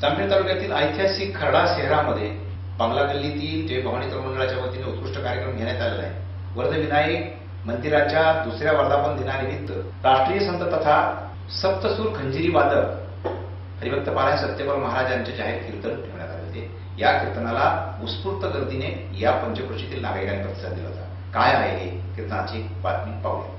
जामखेड तालुक्यातील ऐतिहासिक खरडा शहरामध्ये बांगला गल्लीतील जय भवानी तरुण मंडळाच्या वतीने उत्कृष्ट कार्यक्रम घेण्यात आलेला आहे. वरदविनायक मंदिराच्या दुसऱ्या वर्धापन दिनानिमित्त राष्ट्रीय संत तथा सप्तसूर खंजिरी वादक हरिभक्त पारायण सत्यपाल महाराज यांचे जाहीर कीर्तन ठेवण्यात आले होते. या कीर्तनाला उत्स्फूर्त गर्दीने या पंचकृषीतील नागरिकांनी प्रतिसाद दिला होता. काय आहे हे कीर्तनाची बातमी पाहूया.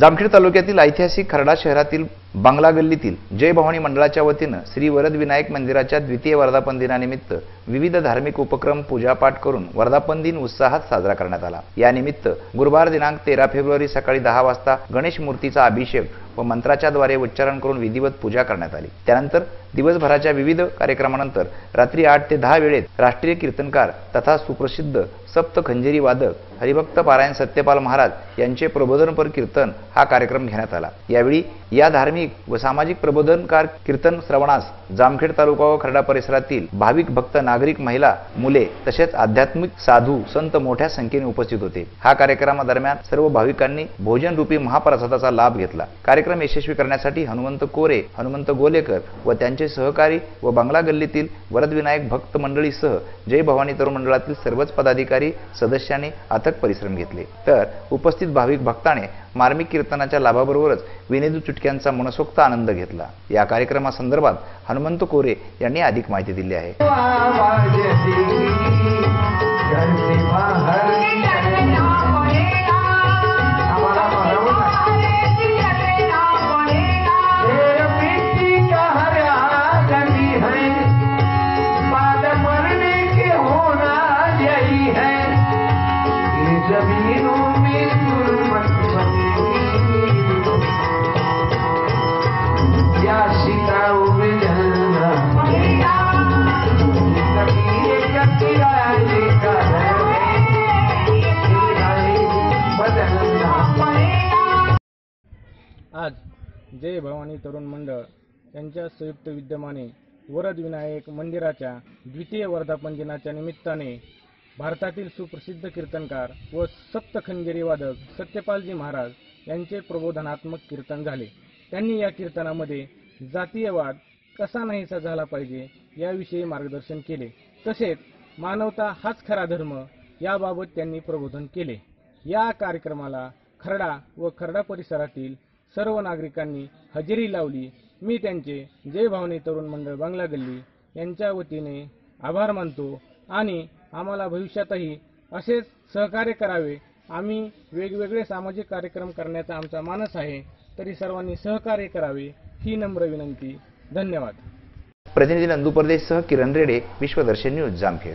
जामखेड तालुक्यातील ऐतिहासिक खरडा शहरातील बांगला गल्लीतील जय भवानी मंडळाच्या वतीनं श्री वरद विनायक मंदिराच्या द्वितीय वर्धापन दिनानिमित्त विविध धार्मिक उपक्रम पूजापाठ करून वर्धापन दिन उत्साहात साजरा करण्यात आला. यानिमित्त गुरुवार दिनांक तेरा फेब्रुवारी सकाळी दहा वाजता गणेश मूर्तीचा अभिषेक व मंत्राच्याद्वारे उच्चारण करून विधिवत पूजा करण्यात आली. त्यानंतर दिवसभराच्या विविध कार्यक्रमानंतर रात्री आठ ते दहा वेळेत राष्ट्रीय कीर्तनकार तथा सुप्रसिद्ध सप्त खंजेरी वादक हरिभक्त पारायण सत्यपाल महाराज यांचे प्रबोधनपर कीर्तन हा कार्यक्रम घेण्यात आला. यावेळी या धार्मिक व सामाजिक प्रबोधनकार कीर्तन श्रवणास जामखेड तालुका व खरडा परिसरातील भाविक भक्त नागरिक महिला मुले तसेच आध्यात्मिक साधू संत मोठ्या संख्येने उपस्थित होते. हा कार्यक्रमादरम्यान सर्व भाविकांनी भोजन रूपी महाप्रसादाचा लाभ घेतला. कार्यक्रम यशस्वी करण्यासाठी हनुमंत कोरे हनुमंत गोलेकर व त्यांचे सहकारी व बांगला गल्लीतील वरदविनायक भक्त मंडळीसह जय भवानी तरुण मंडळातील सर्वच पदाधिकारी सदस्यांनी अथक परिश्रम घेतले. तर उपस्थित भाविक भक्ताने मार्मिक कीर्तनाच्या लाभाबरोबरच विनेदू चुटक्यांचा मनसोक्त आनंद घेतला. या कार्यक्रमासंदर्भात हनुमंत कोरे यांनी अधिक माहिती दिली आहे. आज जय भवानी तरुण मंडळ यांच्या संयुक्त विद्यमाने वरद विनायक मंदिराच्या द्वितीय वर्धापन दिनाच्या निमित्ताने भारतातील सुप्रसिद्ध कीर्तनकार व सप्तखंजेरी वादक सत्यपालजी महाराज यांचे प्रबोधनात्मक कीर्तन झाले. त्यांनी या कीर्तनामध्ये जातीयवाद कसा नाहीसा झाला पाहिजे याविषयी मार्गदर्शन केले. तसेच मानवता हाच खरा धर्म याबाबत त्यांनी प्रबोधन केले. या कार्यक्रमाला खरडा व खरडा परिसरातील सर्व नागरिकांनी हजेरी लावली. मी त्यांचे जय भावने तरुण मंडळ बांगला गल्ली यांच्या वतीने आभार मानतो आणि आम्हाला भविष्यातही असेच सहकार्य करावे. आम्ही वेगवेगळे सामाजिक कार्यक्रम करण्याचा आमचा मानस आहे. तरी सर्वांनी सहकार्य करावे ही नम्र विनंती. धन्यवाद. प्रतिनिधी नंदू परदेशसह किरण रेडे विश्वदर्शन न्यूज जामखेड.